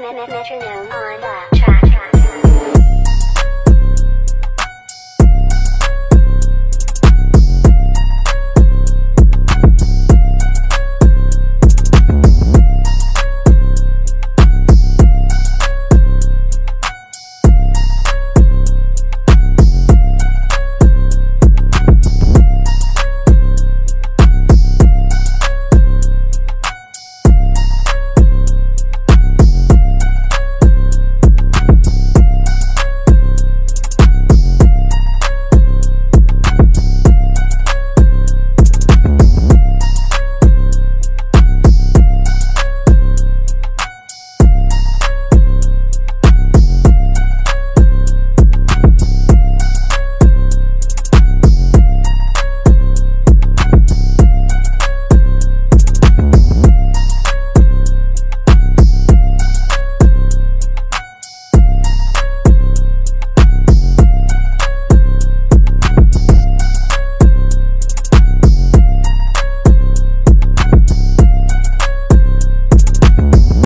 metronome on the track.